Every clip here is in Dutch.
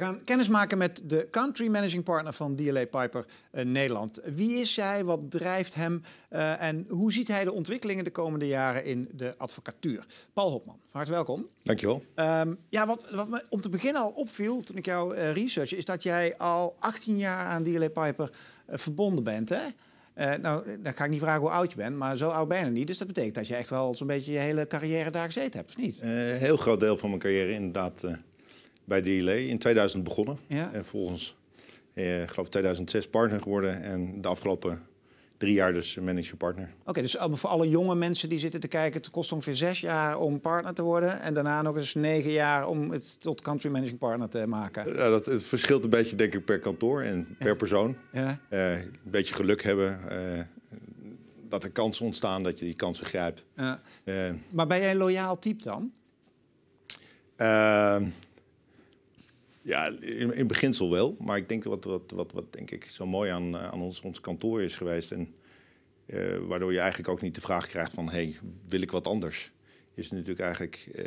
gaan kennismaken met de country managing partner van DLA Piper uh, Nederland. Wie is hij? Wat drijft hem? Uh, en hoe ziet hij de ontwikkelingen de komende jaren in de advocatuur? Paul Hopman, van harte welkom. Dankjewel. Um, ja, wat, wat me om te beginnen al opviel toen ik jou uh, research, is dat jij al 18 jaar aan DLA Piper verbonden bent. Hè? Uh, nou, dan ga ik niet vragen hoe oud je bent, maar zo oud ben je niet. Dus dat betekent dat je echt wel zo'n beetje je hele carrière daar gezeten hebt, of niet? Een uh, heel groot deel van mijn carrière inderdaad uh, bij DLA. In 2000 begonnen. Ja. En volgens, ik geloof 2006 partner geworden. En de afgelopen drie jaar dus manager partner. Oké, okay, dus voor alle jonge mensen die zitten te kijken, het kost ongeveer zes jaar om partner te worden. En daarna nog eens negen jaar om het tot country managing partner te maken. Ja, dat, het verschilt een beetje denk ik per kantoor en per ja. persoon. Ja. Uh, een beetje geluk hebben. Uh, dat er kansen ontstaan, dat je die kansen grijpt. Ja. Uh, maar ben jij een loyaal type dan? Ja, in, in beginsel wel. Maar ik denk wat, wat, wat, wat denk ik zo mooi aan, aan ons, ons kantoor is geweest. En uh, waardoor je eigenlijk ook niet de vraag krijgt van hey, wil ik wat anders? Is natuurlijk eigenlijk uh,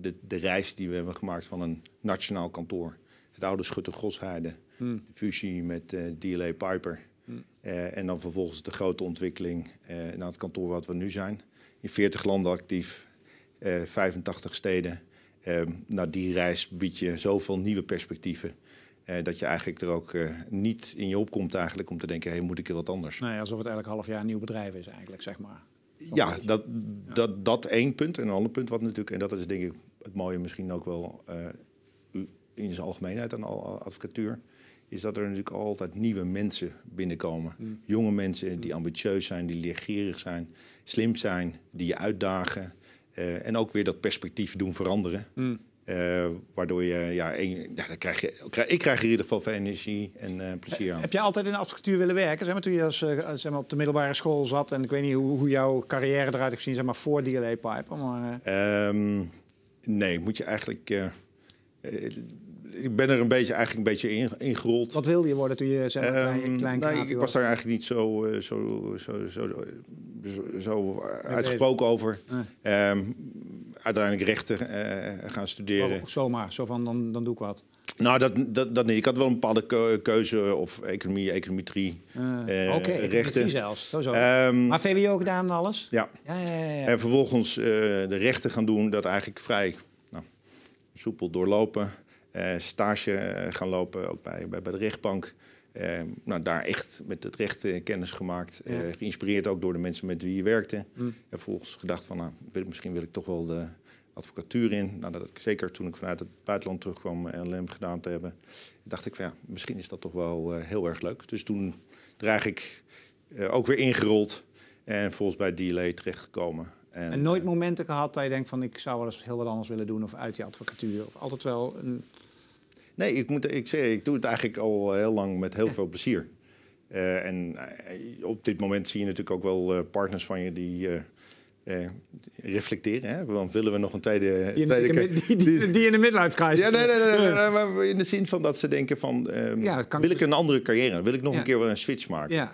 de, de reis die we hebben gemaakt van een nationaal kantoor. Het oude Schutte Gosheide. Hmm. De fusie met uh, DLA Piper. Hmm. en dan vervolgens de grote ontwikkeling naar het kantoor wat we nu zijn. In 40 landen actief, 85 steden. Uh, nou, die reis biedt je zoveel nieuwe perspectieven. Uh, dat je eigenlijk er ook uh, niet in je opkomt eigenlijk om te denken, hey, moet ik er wat anders? Nee, alsof het eigenlijk half jaar een nieuw bedrijf is eigenlijk, zeg maar. Ja, dat, ja. Dat, dat één punt. En een ander punt wat natuurlijk, en dat is denk ik het mooie misschien ook wel in zijn algemeenheid aan advocatuur, is dat er natuurlijk altijd nieuwe mensen binnenkomen. Mm. Jonge mensen die ambitieus zijn, die leergierig zijn, slim zijn, die je uitdagen. Uh, en ook weer dat perspectief doen veranderen. Mm. Uh, waardoor je, ja, een, ja dan krijg je, ik krijg in ieder geval veel energie en uh, plezier aan. Heb je altijd in de advocatuur willen werken? Zeg maar, toen je als, zeg maar, op de middelbare school zat en ik weet niet hoe, hoe jouw carrière eruit heeft gezien, zeg maar, voor DLA Piper. Maar, um, nee, moet je eigenlijk ik ben er een beetje, eigenlijk een beetje in, ingerold. Wat wilde je worden toen je zeg maar, um, klein nee, Ik was daar eigenlijk niet zo, uh, zo, zo, zo, zo uitgesproken over. Nee. Um, uiteindelijk rechten uh, gaan studeren. Of zomaar, zo van dan, dan doe ik wat. Nou, dat, dat, dat niet. Ik had wel een bepaalde keuze of economie, econometrie, uh, okay, rechten. zelfs. Zo, zo. Um, maar VWO gedaan en alles? Ja. Ja, ja, ja, ja. En vervolgens uh, de rechten gaan doen, dat eigenlijk vrij nou, soepel doorlopen. Uh, stage gaan lopen, ook bij, bij, bij de rechtbank. Uh, nou, daar echt met het recht uh, kennis gemaakt. Ja. Uh, geïnspireerd ook door de mensen met wie je werkte. Mm. En vervolgens gedacht van, nou, wil, misschien wil ik toch wel de advocatuur in. Nou, dat ik, zeker toen ik vanuit het buitenland terugkwam LM gedaan te hebben, dacht ik van ja, misschien is dat toch wel heel erg leuk. Dus toen dreig ik ook weer ingerold en volgens bij DLA terechtgekomen. En, en nooit momenten gehad dat je denkt van ik zou wel eens heel wat anders willen doen of uit die advocatuur. Of altijd wel een Nee, ik, moet, ik, zeg, ik doe het eigenlijk al heel lang met heel veel plezier. Uh, en uh, op dit moment zie je natuurlijk ook wel uh, partners van je die reflecteren. Hè? Want willen we nog een tweede... Die, tweede die, die, die, in de midlife crisis. Ja, nee, nee, nee, nee, nee, maar in de zin van dat ze denken van... Um, ja, wil ik een andere carrière? Wil ik nog ja. een keer wel een switch maken? Ja.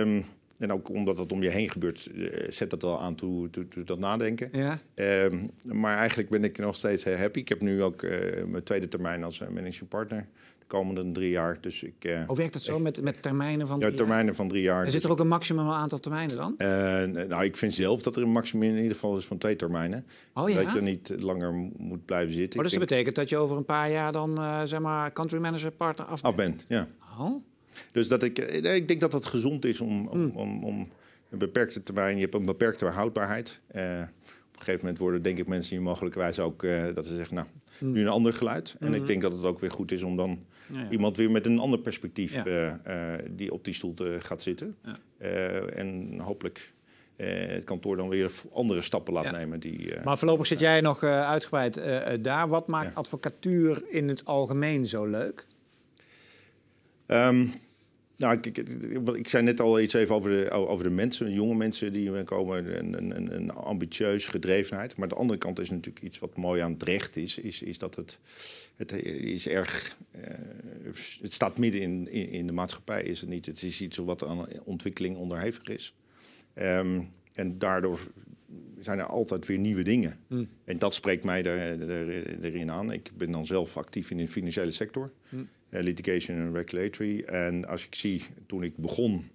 Um, en ook omdat het om je heen gebeurt, zet dat wel aan toe, toe, toe dat nadenken. Ja. Um, maar eigenlijk ben ik nog steeds heel happy. Ik heb nu ook uh, mijn tweede termijn als managing partner. De komende drie jaar. Dus ik, uh, Hoe werkt dat zo met, met termijnen van drie Ja, termijnen jaar? van drie jaar. En zit er ook een maximum aantal termijnen dan? Uh, nou, ik vind zelf dat er een maximum in ieder geval is van twee termijnen. Oh, ja? Dat je niet langer moet blijven zitten. Oh, dus dat betekent dat je over een paar jaar dan, zeg maar, country manager partner af, af bent? Ja. Oh. Dus dat ik, ik denk dat het gezond is om, om, om, om een beperkte termijn, je hebt een beperkte houdbaarheid. Uh, op een gegeven moment worden denk ik mensen die mogelijkerwijs ook uh, dat ze zeggen, nou, mm. nu een ander geluid. En ik denk dat het ook weer goed is om dan ja, ja. iemand weer met een ander perspectief ja. uh, die op die stoel te, gaat zitten. en hopelijk het kantoor dan weer andere stappen laat nemen. Die, maar voorlopig zit jij nog uitgebreid daar. Wat maakt advocatuur in het algemeen zo leuk? Um, nou, ik, ik, ik, zei net al iets even over de, over de mensen, jonge mensen die komen, een, een, een ambitieus gedrevenheid. Maar de andere kant is natuurlijk iets wat mooi aan het recht is, is, is dat het, het is erg, uh, het staat midden in, in, in, de maatschappij, is het niet. Het is iets wat aan ontwikkeling onderhevig is. Um, en daardoor zijn er altijd weer nieuwe dingen. En dat spreekt mij er, er- erin aan. Ik ben dan zelf actief in de financiële sector, eh, litigation en regulatory. En als ik zie, toen ik begon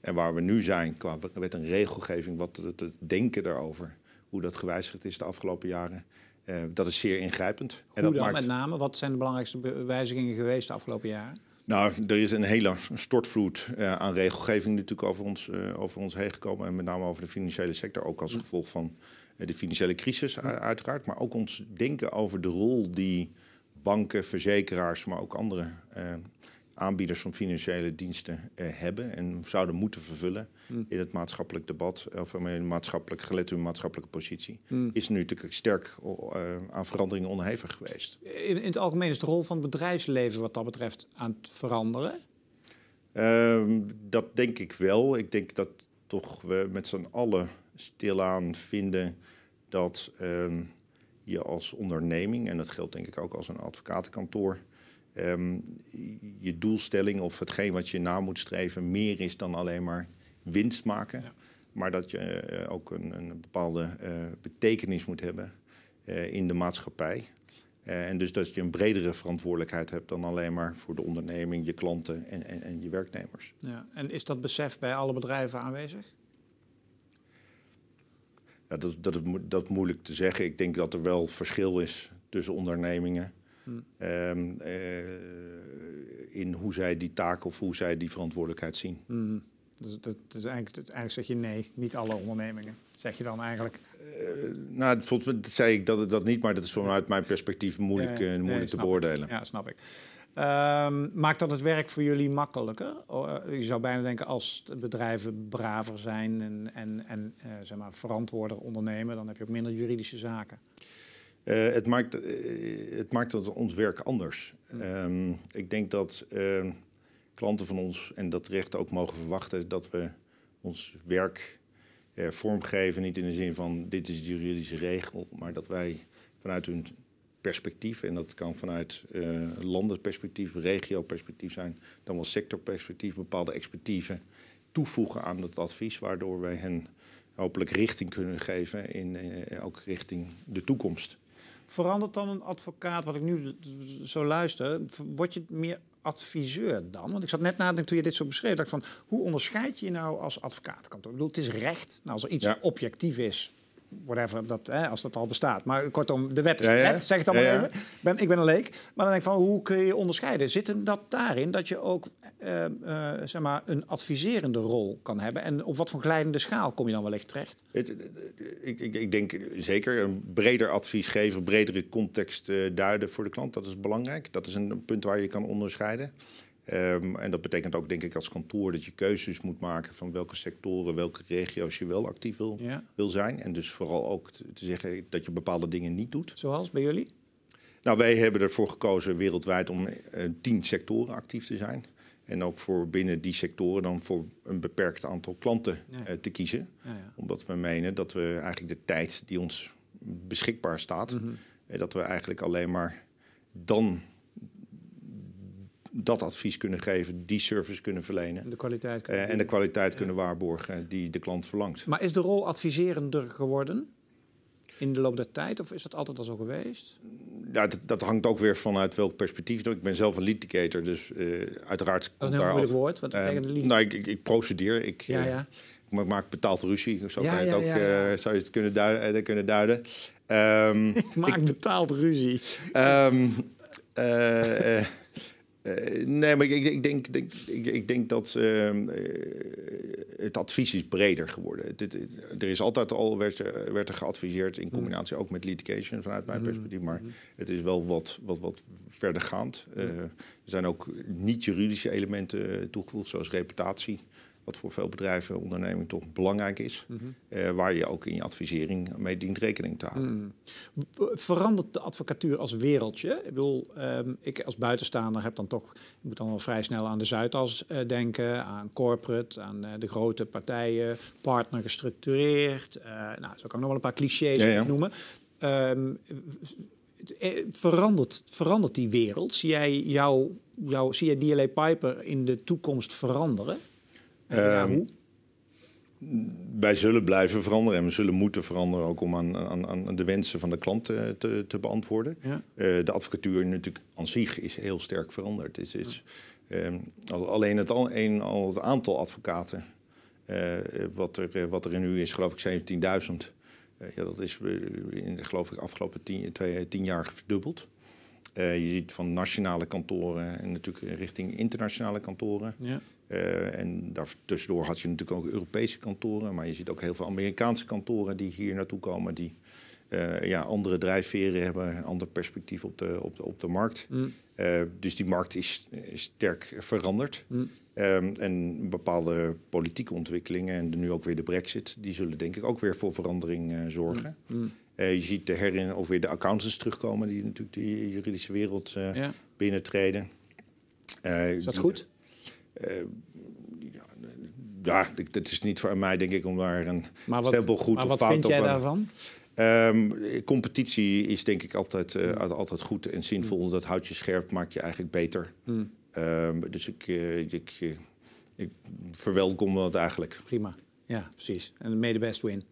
en waar we nu zijn qua wet en regelgeving, wat het, het denken daarover, hoe dat gewijzigd is de afgelopen jaren, eh, dat is zeer ingrijpend. en Hoe dat dan maakt, met name? Wat zijn de belangrijkste be- wijzigingen geweest de afgelopen jaren? nou, er is een hele stortvloed eh, aan regelgeving natuurlijk over ons, eh, over ons heen gekomen. En met name over de financiële sector, ook als gevolg van eh, de financiële crisis uiteraard. Maar ook ons denken over de rol die banken, verzekeraars, maar ook andere eh, aanbieders van financiële diensten eh, hebben en zouden moeten vervullen in het maatschappelijk debat, of in een maatschappelijk, gelet op hun maatschappelijke positie, is nu natuurlijk sterk eh, aan veranderingen onderhevig geweest. In, in het algemeen is de rol van het bedrijfsleven wat dat betreft aan het veranderen. Ehm, dat denk ik wel. Ik denk dat toch we met z'n allen stilaan vinden dat ehm, je als onderneming, en dat geldt denk ik ook als een advocatenkantoor, ehm, je doelstelling of hetgeen wat je na moet streven meer is dan alleen maar winst maken. Ja. Maar dat je eh, ook een, een bepaalde eh, betekenis moet hebben eh, in de maatschappij. En dus dat je een bredere verantwoordelijkheid hebt dan alleen maar voor de onderneming, je klanten en, en, en je werknemers. Ja. En is dat besef bij alle bedrijven aanwezig? Ja, dat, dat, is, dat is moeilijk te zeggen. Ik denk dat er wel verschil is tussen ondernemingen. Hmm. ehm, eh, in hoe zij die taak of hoe zij die verantwoordelijkheid zien. Mhm. Dus dat, is eigenlijk, eigenlijk zeg je nee, niet alle ondernemingen. Zeg je dan eigenlijk. Eh, nou, volgens mij zei ik dat, dat niet, maar dat is vanuit mijn perspectief moeilijk, eh, moeilijk Nee, te ik. beoordelen. Ja, snap ik. Ehm, maakt dat het werk voor jullie makkelijker? Eh, je zou bijna denken als bedrijven braver zijn en, en, en eh, zeg maar verantwoorder ondernemen, dan heb je ook minder juridische zaken. Eh, het, maakt, het maakt het ons werk anders. Ehm, ik denk dat ehm, klanten van ons en dat recht ook mogen verwachten dat we ons werk vormgeven. Niet in de zin van dit is de juridische regel, maar dat wij vanuit hun perspectief, en dat kan vanuit eh landenperspectief, regio-perspectief zijn, dan wel sectorperspectief, bepaalde expertise toevoegen aan het advies, waardoor wij hen hopelijk richting kunnen geven in eh, ook richting de toekomst. Verandert dan een advocaat, wat ik nu zo luister, word je meer adviseur dan? Want ik zat net na te denken toen je dit zo beschreef, dacht ik van hoe onderscheid je je nou als advocaatkantoor? Ik bedoel, het is recht. Nou, als er iets Ja. objectief is, whatever, dat, hè, als dat al bestaat. Maar kortom, de wet is Ja, ja. wet, zeg ik dan Ja, even. Ben, ik ben een leek. Maar dan denk ik van, hoe kun je onderscheiden? Zit hem dat daarin dat je ook eh, eh, zeg maar een adviserende rol kan hebben? En op wat voor glijdende schaal kom je dan wellicht terecht? Het, het- ik, ik, ik denk zeker een breder advies geven, bredere context eh, duiden voor de klant. Dat is belangrijk. Dat is een punt waar je kan onderscheiden. Ehm, en dat betekent ook, denk ik, als kantoor dat je keuzes moet maken van welke sectoren, welke regio's je wel actief wil, Ja. wil zijn. En dus vooral ook te, zeggen dat je bepaalde dingen niet doet. Zoals bij jullie? Nou, wij hebben ervoor gekozen wereldwijd om eh, tien sectoren actief te zijn. En ook voor binnen die sectoren dan voor een beperkt aantal klanten Ja. eh, te kiezen Ja, omdat we menen dat we eigenlijk de tijd die ons beschikbaar staat, eh, dat we eigenlijk alleen maar dan dat advies kunnen geven, die service kunnen verlenen En de kwaliteit. eh, en de kwaliteit kunnen waarborgen die de klant verlangt. Maar is de rol adviserender geworden in de loop der tijd? Of is dat altijd al zo geweest? Ja, dat, dat hangt ook weer vanuit welk perspectief. Ik ben zelf een litigator, dus eh, uiteraard Dat is een heel moeilijk woord. Wat Eh, nou, ik, ik, ik procedeer. Ik, ja, ja. ik maak betaald ruzie. Zo Ja, kan je het ja, ook, ja, ja. zou je het kunnen duiden. kunnen duiden. Ehm, Ik maak betaald ruzie. Ehm, eh, eh, eh, nee, maar ik, ik, denk, denk, ik, ik denk dat ehm, eh, het advies is breder geworden. Er is altijd al werd, er- werd er geadviseerd in combinatie ook met litigation vanuit mijn perspectief, maar het is wel wat, wat, wat verdergaand. Eh, er zijn ook niet-juridische elementen toegevoegd, zoals reputatie. Wat voor veel bedrijven, onderneming toch belangrijk is. eh, waar je ook in je advisering mee dient rekening te houden. V- Verandert de advocatuur als wereldje? Ik bedoel, ehm, ik als buitenstaander heb dan toch, ik moet dan wel vrij snel aan de Zuidas eh, denken, aan corporate, aan eh, de grote partijen, partner gestructureerd. nou, zo kan ik nog wel een paar clichés Ja, ja. noemen. Ehm, eh, verandert, verandert die wereld? Zie jij, jou, jou, zie jij DLA Piper in de toekomst veranderen? Ja, Ehm, hoe? wij zullen blijven veranderen en we zullen moeten veranderen ook om aan, aan, aan de wensen van de klant te, te, te beantwoorden. Ja. Eh, de advocatuur natuurlijk aan zich is heel sterk veranderd. Is, is, ehm, al- alleen het, al, een, al het aantal advocaten, eh, wat, er, eh, wat er nu is, geloof ik 17.000. Eh, ja, dat is eh, in de geloof ik afgelopen tien, twee, tien jaar verdubbeld. Eh, je ziet van nationale kantoren en natuurlijk richting internationale kantoren. Ja. Eh, en daar tussendoor had je natuurlijk ook Europese kantoren, maar je ziet ook heel veel Amerikaanse kantoren die hier naartoe komen, die eh, ja, andere drijfveren hebben, een ander perspectief op de, op de, op de markt. Mm. Eh, dus die markt is, is sterk veranderd. Mm. Ehm, en bepaalde politieke ontwikkelingen en nu ook weer de brexit, die zullen denk ik ook weer voor verandering zorgen. Mm. Je ziet de herin of weer de accountants terugkomen die natuurlijk de juridische wereld Ja. binnentreden. Is dat goed? Eh, ja, dat is niet voor mij, denk ik, om daar een Maar wat, stempel goed maar of wat fout vind op jij aan- daarvan? Ehm, competitie is denk ik altijd, eh, Mm. altijd- goed en zinvol. Dat houdt je scherp, maakt je eigenlijk beter. Mm. Ehm, dus ik, eh, ik, ik verwelkom dat eigenlijk. Prima. Ja, precies. En the best win.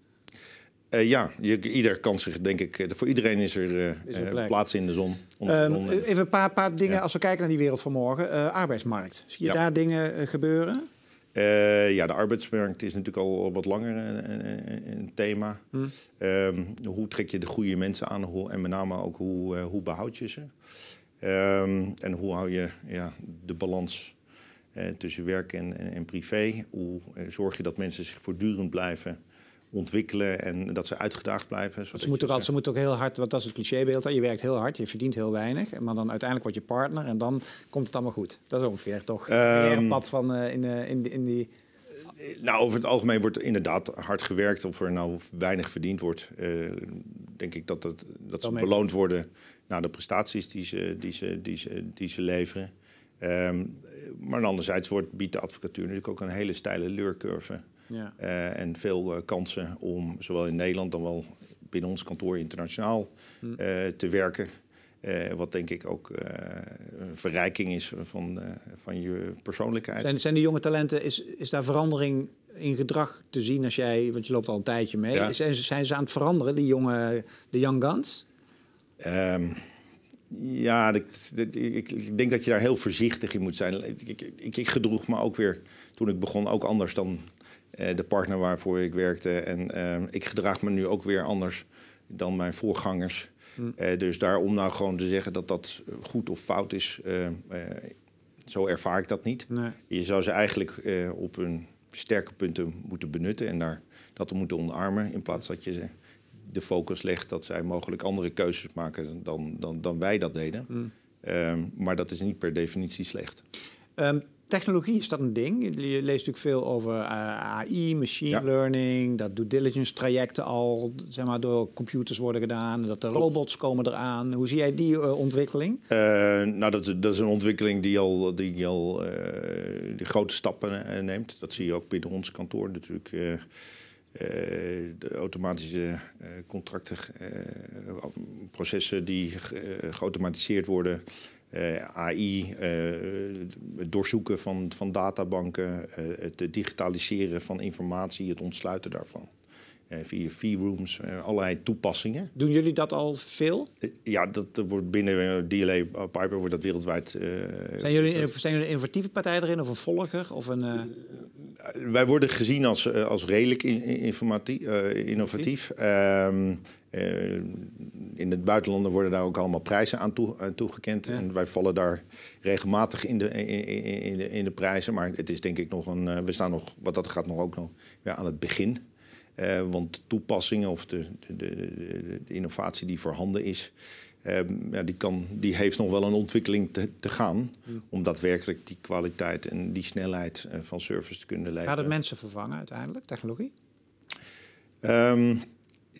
Eh, ja, je, ieder kan zich, denk ik, eh, voor iedereen is er eh, Is er plaats in de zon. Ehm, zon. Even een paar, paar dingen Ja. als we kijken naar die wereld van morgen. Arbeidsmarkt. Zie je Ja. daar dingen gebeuren? Ja, de arbeidsmarkt is natuurlijk al wat langer een, een- een thema. Hm. Ehm, hoe trek je de goede mensen aan hoe, en met name ook hoe, hoe behoud je ze? Ehm, en hoe hou je ja, de balans tussen werk en, en, en privé? Hoe zorg je dat mensen zich voortdurend blijven ontwikkelen en dat ze uitgedaagd blijven? Ze moeten, ook, ze moeten ook heel hard, want dat is het clichébeeld. Je werkt heel hard, je verdient heel weinig. Maar dan uiteindelijk word je partner en dan komt het allemaal goed. Dat is ongeveer toch Ehm, een pad van eh, in, eh, in, die- in die... Nou, over het algemeen wordt er inderdaad hard gewerkt. Of er nou weinig verdiend wordt, eh, denk ik dat, het, dat ze beloond worden naar de prestaties die ze, die ze, die ze, die ze leveren. Ehm, maar anderzijds wordt, biedt de advocatuur natuurlijk ook een hele steile leurcurve. Ja. eh, en veel eh, kansen om zowel in Nederland dan wel binnen ons kantoor internationaal Hm. eh, te werken. Wat denk ik ook een verrijking is van, van je persoonlijkheid. Zijn, zijn die jonge talenten, is, is daar verandering in gedrag te zien als jij, want je loopt al een tijdje mee. Ja. Zijn, ze- zijn ze aan het veranderen, die jonge, de young guns? Ehm, ja, ik, ik, ik- denk dat je daar heel voorzichtig in moet zijn. Ik, ik, ik, gedroeg me ook weer, toen ik begon, ook anders dan de partner waarvoor ik werkte. En ehm, ik gedraag me nu ook weer anders dan mijn voorgangers. Hm. Eh, dus daarom nou gewoon te zeggen dat dat goed of fout is, eh, eh, zo ervaar ik dat niet. Nee. Je zou ze eigenlijk eh, op hun sterke punten moeten benutten en daar, dat moeten omarmen. In plaats dat je de focus legt dat zij mogelijk andere keuzes maken dan, dan, dan wij dat deden. Hm. Ehm, maar dat is niet per definitie slecht. Ehm, technologie, is dat een ding? Je leest natuurlijk veel over eh, AI, machine Ja. learning, dat due diligence trajecten al zeg maar, door computers worden gedaan, dat de robots komen eraan. Hoe zie jij die eh, ontwikkeling? Eh, nou, dat is, dat is een ontwikkeling die al, die al die grote stappen neemt. Dat zie je ook binnen ons kantoor natuurlijk. de automatische contracten, processen die geautomatiseerd worden. Eh, AI, eh, het doorzoeken van, van databanken, eh, het digitaliseren van informatie, het ontsluiten daarvan. Via fee-rooms, eh, allerlei toepassingen. Doen jullie dat al veel? Ja, dat wordt binnen DLA Piper wordt dat wereldwijd. Zijn jullie, zijn jullie een innovatieve partij erin of een volger? Of een, wij worden gezien als, eh, als redelijk in- eh, innovatief. Ehm, eh, in het buitenland worden daar ook allemaal prijzen aan, toe, toegekend. Ja. En wij vallen daar regelmatig in de, in, de, in de prijzen. Maar het is denk ik nog een. eh, we staan nog, wat dat gaat, nog ook nog ja, aan het begin. Eh, want toepassingen of de, de- de innovatie die voorhanden is, ehm, ja, die, kan, die heeft nog wel een ontwikkeling te, te gaan. Om daadwerkelijk die kwaliteit en die snelheid eh, van service te kunnen leveren. gaat het mensen vervangen uiteindelijk, technologie? Ehm,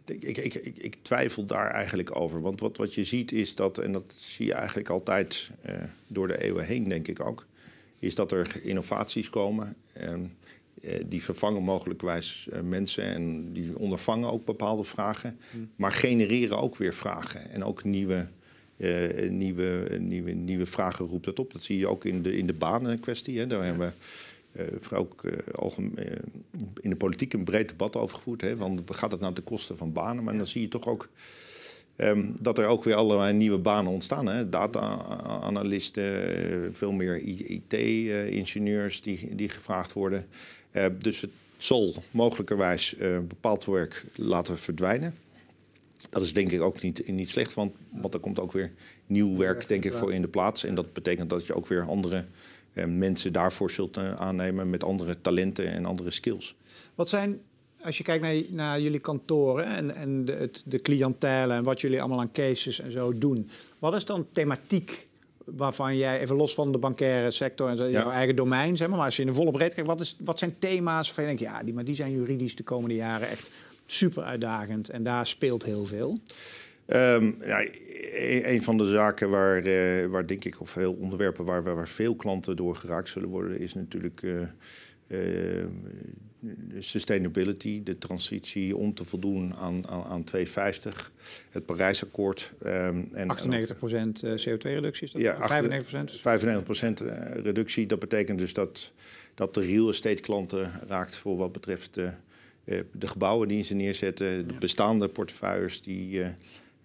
ik, ik, ik, twijfel daar eigenlijk over. Want wat, wat je ziet is dat, en dat zie je eigenlijk altijd eh, door de eeuwen heen, denk ik ook, is dat er innovaties komen. ehm, eh, die vervangen mogelijkwijs eh, mensen en die ondervangen ook bepaalde vragen, maar genereren ook weer vragen. En ook nieuwe, eh, nieuwe, nieuwe, nieuwe vragen roept dat op. Dat zie je ook in de, in de banenkwestie. Hè. Daar hebben we ook in de politiek een breed debat over gevoerd. Hè, van, gaat het nou ten koste van banen? Maar dan zie je toch ook Ehm, dat er ook weer allerlei nieuwe banen ontstaan. Data-analysten, veel meer IT-ingenieurs die, die gevraagd worden. Uh, dus het zal mogelijkerwijs uh, bepaald werk laten verdwijnen. Dat is denk ik ook niet, niet slecht, want, want er komt ook weer nieuw werk denk ik, voor in de plaats. En dat betekent dat je ook weer andere uh, mensen daarvoor zult aannemen met andere talenten en andere skills. Wat zijn als je kijkt naar, naar jullie kantoren en, en de, het, de cliëntelen en wat jullie allemaal aan cases en zo doen, wat is dan thematiek waarvan jij, even los van de bankaire sector en ja. jouw eigen domein, zeg maar, maar als je in de volle breedte kijkt, wat, is, wat zijn thema's waarvan je denkt, ja, die, maar die zijn juridisch de komende jaren echt super uitdagend en daar speelt heel veel? Um, ja, een van de zaken waar, uh, waar denk ik, of veel onderwerpen waar, waar veel klanten door geraakt zullen worden, is natuurlijk uh, uh, sustainability, de transitie om te voldoen aan, aan, aan 250, het Parijsakkoord. Um, en 98% CO2-reductie is dat? Ja, 95% 95% reductie. Dat betekent dus dat, dat de real estate klanten raakt voor wat betreft de, de gebouwen die ze neerzetten, de bestaande portefeuilles die...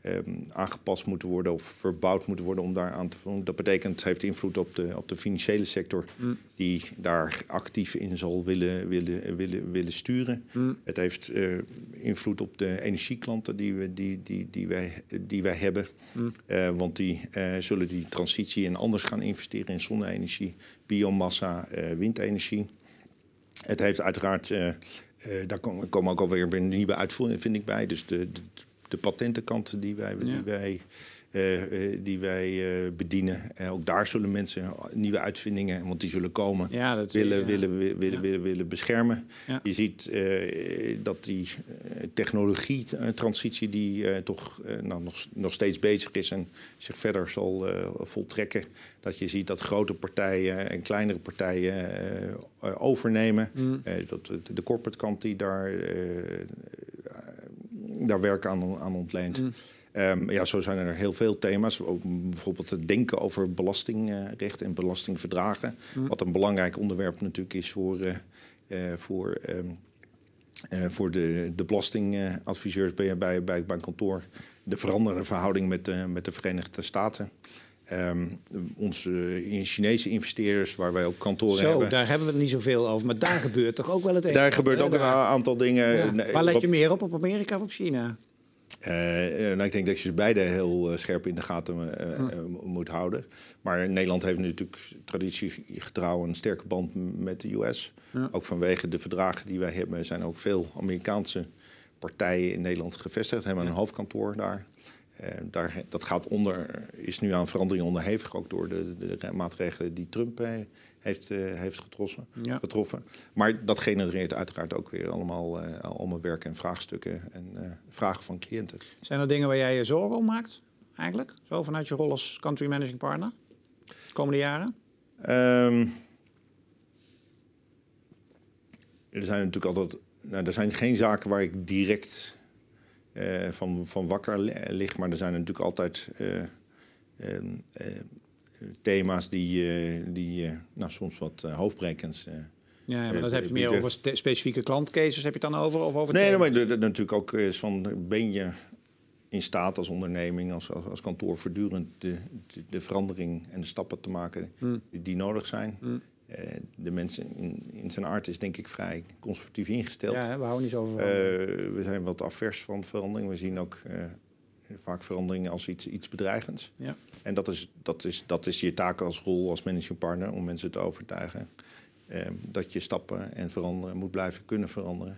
Um, aangepast moeten worden of verbouwd moeten worden om daar aan te voldoen. Dat betekent, heeft invloed op de, op de financiële sector mm. die daar actief in zal willen, willen, willen, willen sturen. Mm. Het heeft uh, invloed op de energieklanten die, we, die, die, die, wij, die wij hebben. Mm. Uh, want die uh, zullen die transitie en anders gaan investeren in zonne-energie, biomassa, windenergie. Het heeft uiteraard, daar komen ook alweer weer nieuwe uitvoeringen vind ik bij. Dus de, de de patentenkant die wij, die wij, uh, die wij uh, bedienen. Ook daar zullen mensen nieuwe uitvindingen, want die zullen komen, ja, dat, willen, willen, willen, willen, willen, willen beschermen. Je ziet dat die technologietransitie die toch nou, nog, nog steeds bezig is en zich verder zal voltrekken. Dat je ziet dat grote partijen en kleinere partijen overnemen. Mm. dat de corporate kant die daar daar werk aan, aan ontleent. Mm. Um, ja, zo zijn er heel veel thema's. Ook bijvoorbeeld het denken over belastingrecht en belastingverdragen. Mm. Wat een belangrijk onderwerp natuurlijk is voor, uh, uh, voor, um, uh, voor de, de belastingadviseurs bij, bij, bij, bij kantoor. De veranderde verhouding met, de met de Verenigde Staten. Um, onze Chinese investeerders, waar wij ook kantoren Zo, hebben. daar hebben we het niet zoveel over. Maar daar gebeurt toch ook wel het een. Daar gebeurt ook een aantal dingen. waar let je meer op, op Amerika of op China? Uh, nou, ik denk dat je ze beide heel uh, scherp in de gaten uh, moet houden. Maar Nederland heeft natuurlijk traditiegetrouw een sterke band met de US. Ja. Ook vanwege de verdragen die wij hebben, zijn ook veel Amerikaanse partijen in Nederland gevestigd. Hebben ja. een hoofdkantoor daar. Uh, daar, dat gaat onder, is nu aan verandering onderhevig, ook door de, de maatregelen die Trump uh, heeft, uh, heeft getroffen, ja. getroffen. Maar dat genereert uiteraard ook weer allemaal, allemaal werk en vraagstukken en vragen van cliënten. Zijn er dingen waar jij je zorgen om maakt, eigenlijk? Zo vanuit je rol als country managing partner, de komende jaren? Um, er zijn natuurlijk altijd, nou, er zijn geen zaken waar ik direct uh, van, van wakker ligt. Maar er zijn natuurlijk altijd uh, uh, thema's die, die nou, soms wat hoofdbrekend ja, maar dan heb je meer over specifieke klantcases, heb je het dan over? Of over nee, maar natuurlijk ook is van ben je in staat als onderneming, als, als, als kantoor voortdurend de, de, de, verandering en de stappen te maken mm. die nodig zijn. Mm. Uh, de mensen in, in, zijn aard is denk ik vrij conservatief ingesteld. Ja, we houden niet zo van. Uh, we zijn wat afvers van verandering. We zien ook uh, vaak veranderingen als iets, iets bedreigends. Ja. En dat is, dat, is, dat is je taak als rol als managingpartner om mensen te overtuigen dat je stappen en veranderen moet blijven kunnen veranderen.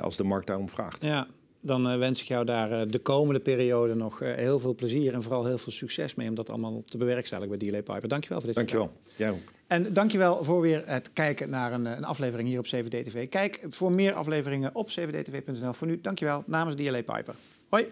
als de markt daarom vraagt. Ja, dan uh, wens ik jou daar uh, de komende periode nog uh, heel veel plezier en vooral heel veel succes mee om dat allemaal te bewerkstelligen bij DLA Piper. Dankjewel voor dit Dankjewel. Jij ook. En dankjewel voor weer het kijken naar een, een aflevering hier op CVD-TV. Kijk voor meer afleveringen op cvdtv.nl. Voor nu, dankjewel namens DLA Piper. Hoi.